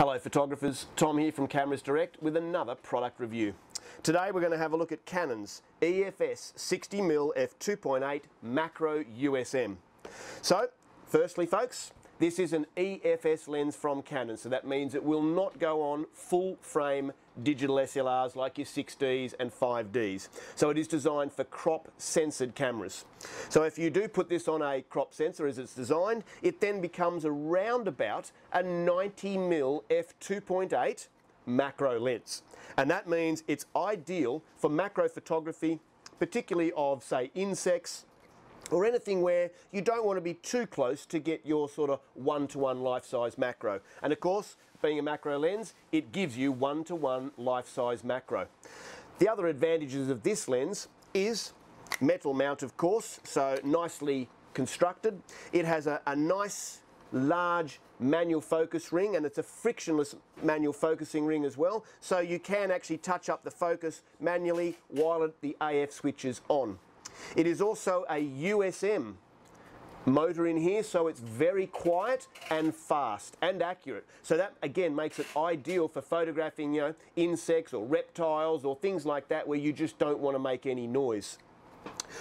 Hello photographers, Tom here from Cameras Direct with another product review. Today we're going to have a look at Canon's EFS 60mm f2.8 macro USM. So, firstly folks, this is an EFS lens from Canon, so that means it will not go on full frame digital SLRs like your 6Ds and 5Ds. So it is designed for crop sensored cameras. So if you do put this on a crop sensor as it's designed, it then becomes around about a 90mm f2.8 macro lens. And that means it's ideal for macro photography, particularly of say insects, or anything where you don't want to be too close to get your sort of one-to-one life-size macro. And of course, being a macro lens, it gives you one-to-one life-size macro. The other advantages of this lens is metal mount, of course, so nicely constructed. It has a, a nice large manual focus ring and it's a frictionless manual focusing ring as well so you can actually touch up the focus manually while the AF switch is on. It is also a USM motor in here so it's very quiet and fast and accurate so that again makes it ideal for photographing you know insects or reptiles or things like that where you just don't want to make any noise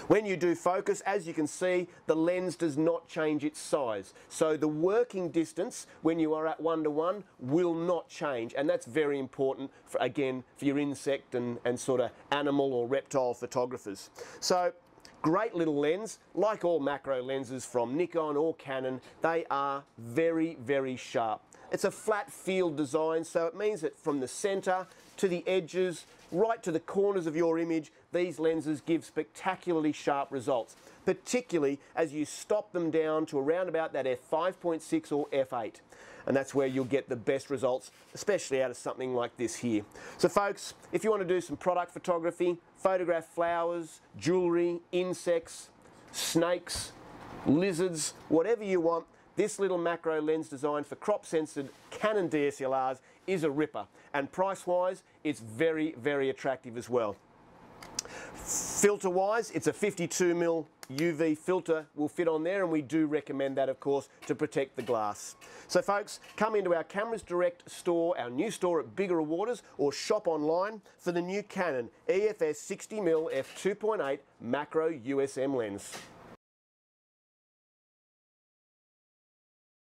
when you do focus, as you can see, the lens does not change its size. So the working distance when you are at one-to-one will not change. And that's very important, for, again, for your insect and, and sort of animal or reptile photographers. So Great little lens, like all macro lenses from Nikon or Canon, they are very, very sharp. It's a flat field design, so it means that from the center to the edges, right to the corners of your image, these lenses give spectacularly sharp results, particularly as you stop them down to around about that f5.6 or f8. And that's where you'll get the best results, especially out of something like this here. So folks, if you want to do some product photography, photograph flowers, jewelry, insects, snakes, lizards, whatever you want, this little macro lens designed for crop sensored Canon DSLRs is a ripper and price wise it's very very attractive as well. Filter wise it's a 52mm UV filter will fit on there and we do recommend that of course to protect the glass. So folks come into our Cameras Direct store, our new store at Biggera Waters or shop online for the new Canon EFS 60mm f2.8 macro USM lens.